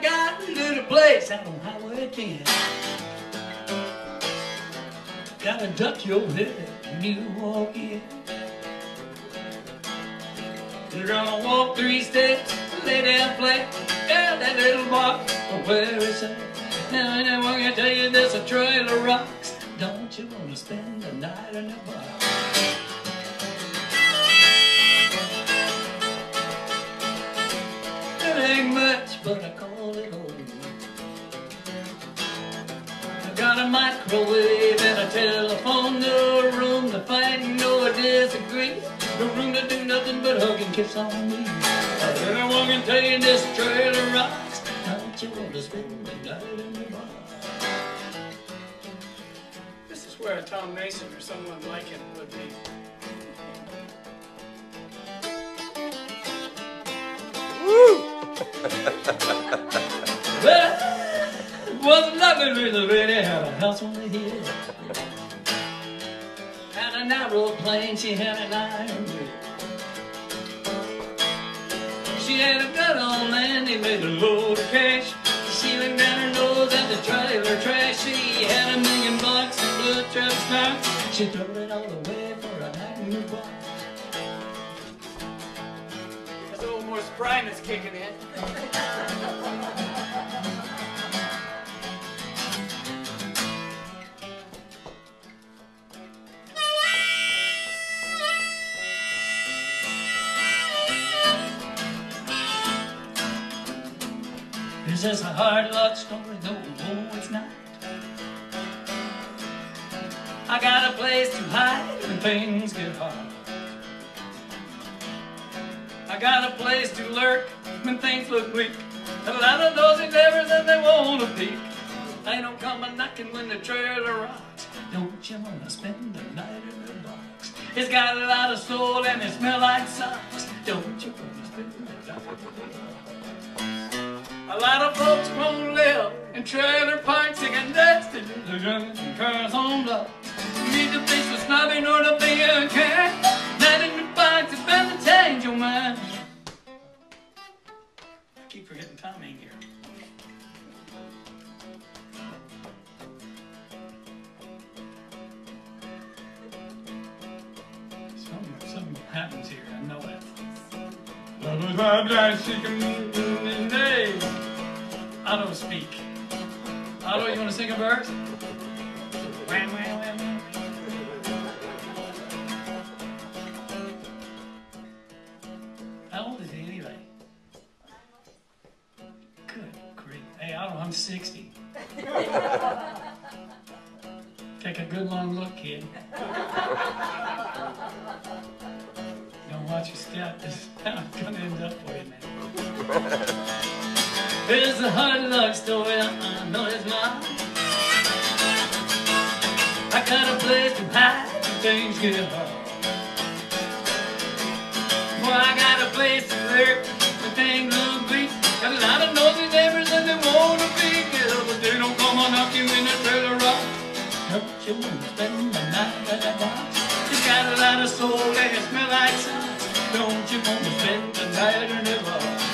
I got a little place out on Highway 10. Got a Dutch over there when you walk in. You're gonna walk three steps, lay down flat, down that little box where it's at. Now anyone can tell you this a trailer rocks. Don't you wanna spend the night in the box? It ain't much, but I call a microwave and a telephone, no room to fight, no disagree. No room to do nothing but hug and kiss on me. Anyone can tell you this trailer rocks. Don't you want to spend the night in the box? This is where a Tom Mason or someone like him would be. Well, it lovely little lady, had a house on the hill. Had a narrow plane, she had an iron grill. She had a good old man, he made a load of cash. She went down her nose at the trailer trash. She had a million bucks in blood trap stocks. She threw it all away for a in the box. His old Morse Prime is kicking in. Is this a hard luck story? No, no, it's not. I got a place to hide when things get hard. I got a place to lurk when things look bleak. A lot of those endeavors and they wanna peek. They don't come a knocking when the trailer rocks. Don't you wanna spend the night in the box? It's got a lot of soul and it smell like socks. Don't you wanna spend the night in the box? A lot of folks won't live in trailer parks. Got next to the guns and cars on. You need to be so snobby nor to be a cat. Not in the box, it's better change your mind. I keep forgetting Tommy in here. Something, something happens here, I know it. I don't speak. Otto, you want to sing a verse? Wham, wham, wham. How old is he anyway? Good grief. Hey, Otto, I'm 60. Take a good long look, kid. Don't watch your step. This is how it's gonna end up for you, man. It's a hard luck story, I know it's mine. I got a place to hide when things get hard. Boy, I got a place to lurk when things look bleak. Got a lot of nosy neighbors and they wanna be good, but they don't come on knocking when the trailer rock. Don't you spend the night at the box? It's got a lot of soul and it smell like socks. Don't you wanna spend the night in the?